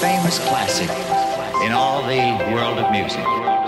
famous classic in all the world of music.